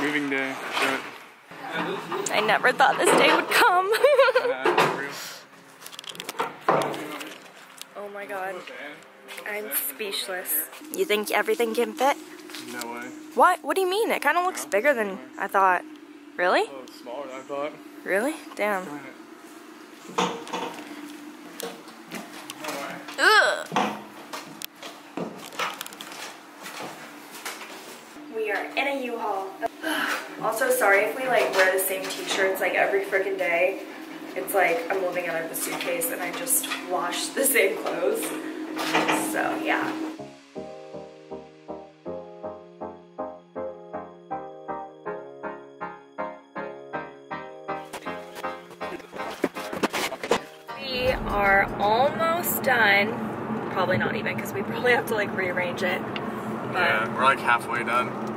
Moving day. Show it. I never thought this day would come. oh my god. I'm speechless. You think everything can fit? No way. What? What do you mean? It kind of looks bigger than I thought. Really? Oh, smaller than I thought. Really? Damn. No way. Ugh. We are in a U-Haul. Also, sorry if we like wear the same t-shirts like every freaking day. It's like I'm living out of the suitcase and I just wash the same clothes. So yeah. We are almost done. Probably not even because we probably have to like rearrange it. But Yeah, we're like halfway done.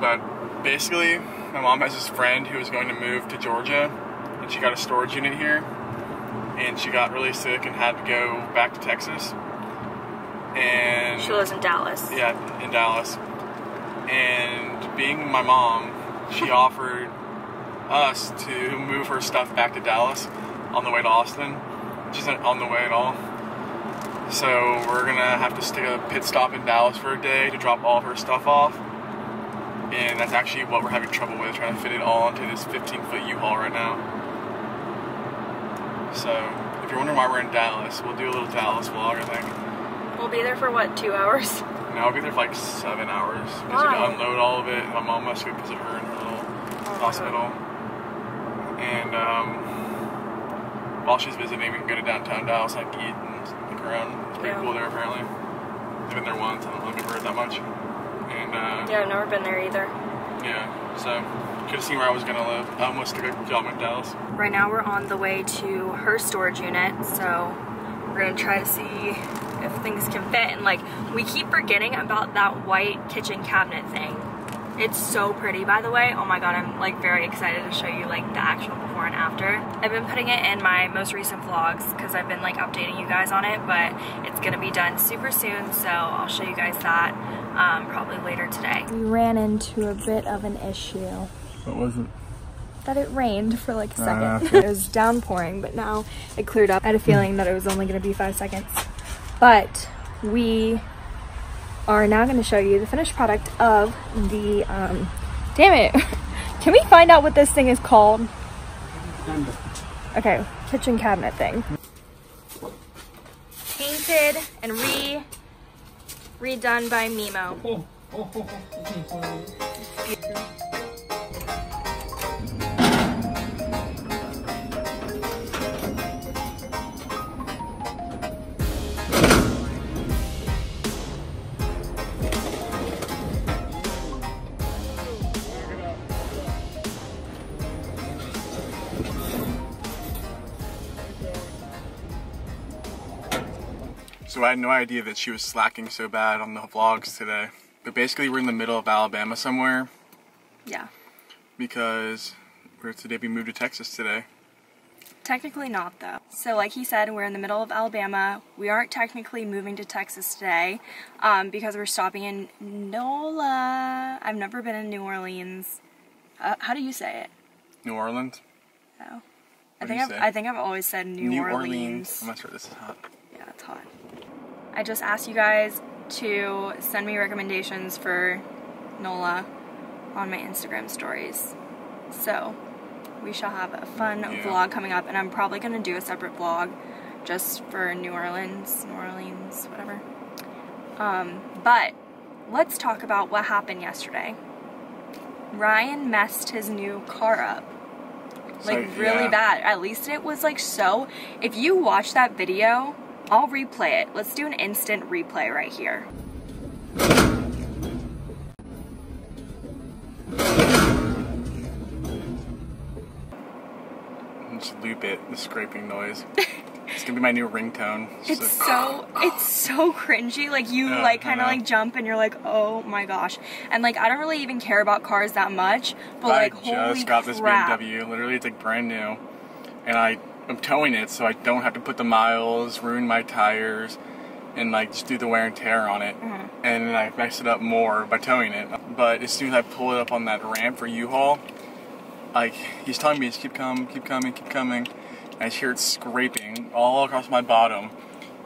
But basically, my mom has this friend who was going to move to Georgia, and she got a storage unit here, and she got really sick and had to go back to Texas. And she lives in Dallas. yeah, in Dallas. And being my mom, she offered us to move her stuff back to Dallas on the way to Austin, which isn't on the way at all. So we're gonna have to stick a pit stop in Dallas for a day to drop all of her stuff off. And that's actually what we're having trouble with, trying to fit it all onto this 15 foot U-Haul right now. So if you're wondering why we're in Dallas, we'll do a little Dallas vlog, I think. We'll be there for what, two hours? No, I'll be there for like seven hours. Because we Why? gotta unload all of it. and My mom must go visit her in her little Oh, hospital. And um, while she's visiting, we can go to downtown Dallas, like eat and look around. It's pretty Yeah. cool there, apparently. I've been there once. I don't remember it that much. And uh, Yeah, I've never been there either. yeah, so could have seen where I was gonna live. I almost took a job in Dallas. Right now we're on the way to her storage unit, so we're gonna try to see if things can fit. And like, we keep forgetting about that white kitchen cabinet thing. It's so pretty, by the way. Oh my god, I'm like very excited to show you like the actual before and after. I've been putting it in my most recent vlogs because I've been like updating you guys on it, but it's gonna be done super soon, so I'll show you guys that um, probably later today. We ran into a bit of an issue What was it? that it rained for like a Uh. second. it was downpouring, but now it cleared up. I had a feeling that it was only going to be five seconds. But we are now going to show you the finished product of the, um, damn it. Can we find out what this thing is called? Okay, kitchen cabinet thing. Painted and re redone by Mimo. So I had no idea that she was slacking so bad on the vlogs today. But basically, we're in the middle of Alabama somewhere Yeah. because we're today we moved to Texas today. Technically not though. So like he said, we're in the middle of Alabama. We aren't technically moving to Texas today um, because we're stopping in NOLA. I've never been in New Orleans. Uh, how do you say it? New Orleans. Oh. I What do think I've? I think I've always said New, Orleans. I'm not sure this is hot. Yeah, it's hot. I just asked you guys to send me recommendations for NOLA on my Instagram stories. So we shall have a fun Yeah. vlog coming up, and I'm probably gonna do a separate vlog just for New Orleans, New Orleans, whatever. Um, but let's talk about what happened yesterday. Ryan messed his new car up like So, really yeah. bad. At least it was like so. If you watch that video, I'll replay it. Let's do an instant replay right here. Just loop it, the scraping noise. it's gonna be my new ringtone. It's just a- so ah. it's so cringy. Like you Yeah, like kind of like jump and you're like, oh my gosh. And like I don't really even care about cars that much, but I like holy just got this. BMW. Literally, it's like brand new, and I I'm towing it so I don't have to put the miles, ruin my tires, and like just do the wear and tear on it, Mm-hmm. and then I mess it up more by towing it. But as soon as I pull it up on that ramp for U-Haul, like he's telling me, just keep coming, keep coming, keep coming. And I just hear it scraping all across my bottom.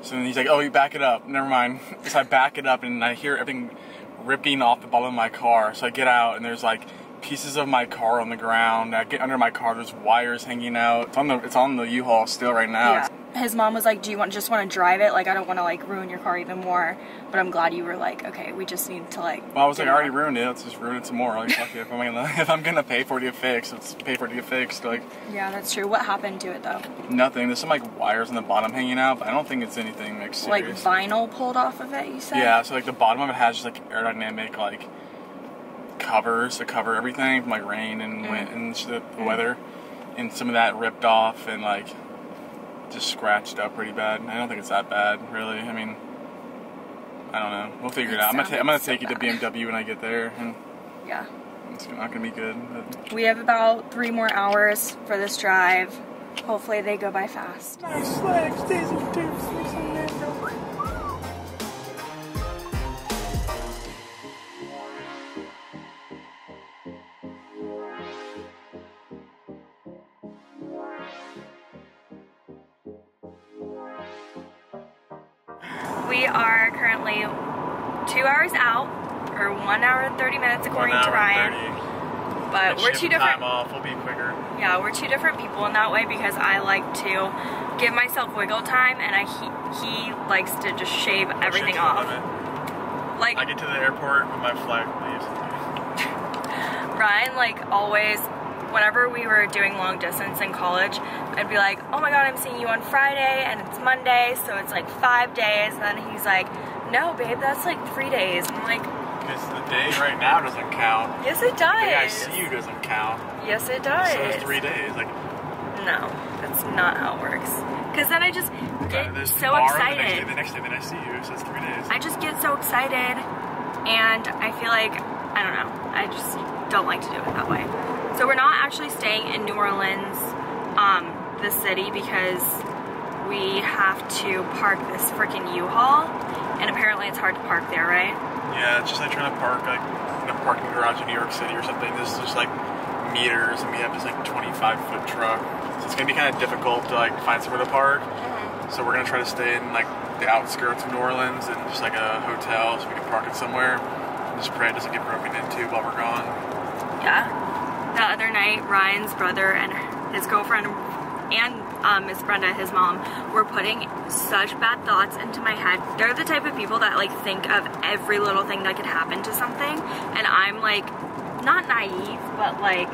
So then he's like, "Oh, you back it up. Never mind." So I back it up, and I hear everything ripping off the bottom of my car. So I get out, and there's like pieces of my car on the ground. I get under my car. There's wires hanging out. It's on the it's on the U-Haul still right now. Yeah. His mom was like, "Do you want just want to drive it? Like, I don't want to like ruin your car even more." But I'm glad you were like, "Okay, we just need to like." Well, I was like, I already ruined it. Let's just ruin it some more. Like, fuck it. If I'm gonna if I'm gonna pay for it to get fixed, let's pay for it to get fixed. Like, Yeah, that's true. What happened to it though? nothing. There's some like wires on the bottom hanging out, but I don't think it's anything like serious. Like vinyl pulled off of it. You said. Yeah, so like the bottom of it has just like aerodynamic like covers to cover everything from like rain and mm. wind and sh- the mm. weather, and some of that ripped off and like just scratched up pretty bad. I don't think it's that bad, really. I mean, I don't know. We'll figure it, It out. I'm gonna, ta- I'm gonna sounded take so it to BMW when I get there, and Yeah. it's not gonna be good. But We have about three more hours for this drive. Hopefully, they go by fast. We are currently two hours out, or one hour and 30 minutes according to Ryan. But we're two different. Time off. We'll be quicker. Yeah, we're two different people in that way because I like to give myself wiggle time, and I he, he likes to just shave everything off. Like I get to the airport when my flight leaves. Ryan, like always, whenever we were doing long distance in college, I'd be like, "Oh my God, I'm seeing you on Friday, and it's Monday, so it's like five days." And then he's like, "No, babe, that's like three days." I'm like, Because the day right now doesn't count. "Yes, it The day I see you doesn't count. Yes, it does." So it's three days. Like No, that's not how it works. Because then I just get so excited. The next day, the next day, then I see you. So it's three days. I just get so excited and I feel like I don't know. I just don't like to do it that way. So we're not actually staying in New Orleans, um, the city, because we have to park this freaking U-Haul, and apparently it's hard to park there, right? Yeah, it's just like trying to park like in a parking garage in New York City or something. This is just like meters, and we have this like 25 foot truck, so it's gonna be kind of difficult to like find somewhere to park. So we're gonna try to stay in like the outskirts of New Orleans and just like a hotel, so we can park it somewhere. And just pray it doesn't get broken into while we're gone. Yeah. The other night, Ryan's brother and his girlfriend and um, Miss Brenda, his mom, were putting such bad thoughts into my head. They're the type of people that like think of every little thing that could happen to something, and I'm like not naive, but like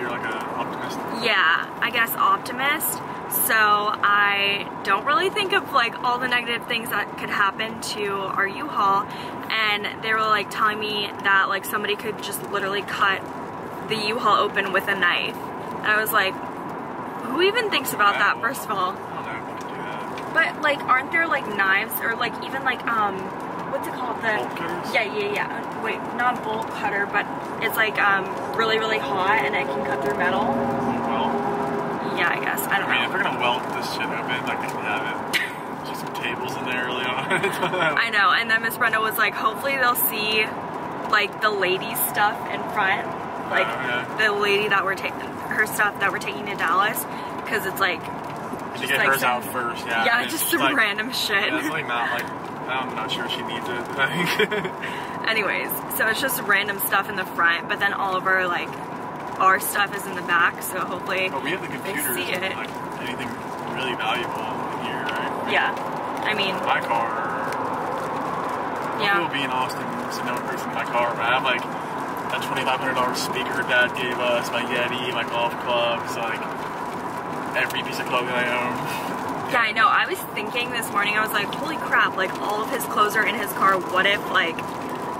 you're like an optimist. yeah, I guess optimist. So I don't really think of like all the negative things that could happen to our U-Haul. And they were like telling me that like somebody could just literally cut the U-Haul open with a knife. And I was like, who even thinks about that? First of all, I don't know if we can do that. but like, aren't there like knives or like even like um, what's it called? The yeah, yeah, yeah. Wait, not a bolt cutter, but it's like um really, really hot and it can cut through metal. Well, Yeah, I guess I don't I mean, know. if we're gonna weld this shit open, like they can have it. Just some tables in there early on. I know. And then Miss Brenda was like, hopefully they'll see like the ladies' stuff in front, like Oh, the lady that we're taking her stuff that we're taking to Dallas, because it's like to just get like hers some- out first, yeah. yeah, It's just some like, random shit. Yeah, it's like not like I'm not sure she needs it. I think. Anyways, so it's just random stuff in the front, but then all of our like our stuff is in the back. So hopefully, but we have the computers see and it. like anything really valuable in here, right? yeah. I mean, My car. Yeah. People be in Austin, so no person in my car, but I have like hundred dollar speaker her dad gave us, my Yeti, my golf clubs, like every piece of clothing I own. Yeah, I know. I was thinking this morning, I was like, holy crap, like all of his clothes are in his car. What if like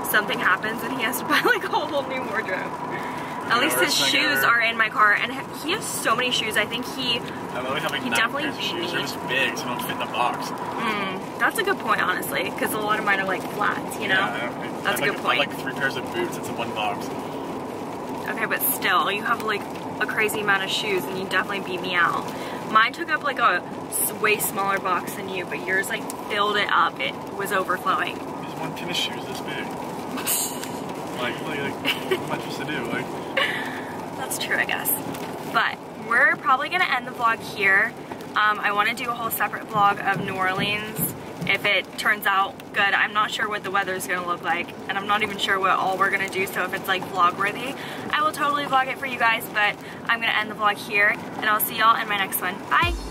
something happens and he has to buy like a whole new wardrobe? At least his shoes are in my car, and he has so many shoes. I think he. I have like He definitely pairs of shoes. They're just big, so don't fit in the box. Hmm, that's a good point, honestly, because a lot of mine are like flats. You know. Yeah, That's a I have good like, I point. have like three pairs of boots. It's in one box. Okay, but still, you have like a crazy amount of shoes and you definitely beat me out. Mine took up like a way smaller box than you, but yours like filled it up. It was overflowing. There's one tennis shoes this big. like, like, like, what am I supposed to do? Like, true, I guess. But we're probably gonna end the vlog here. Um, I want to do a whole separate vlog of New Orleans if it turns out good. I'm not sure what the weather is gonna look like, and I'm not even sure what all we're gonna do. So if it's like vlog worthy, I will totally vlog it for you guys. But I'm gonna end the vlog here, and I'll see y'all in my next one. Bye.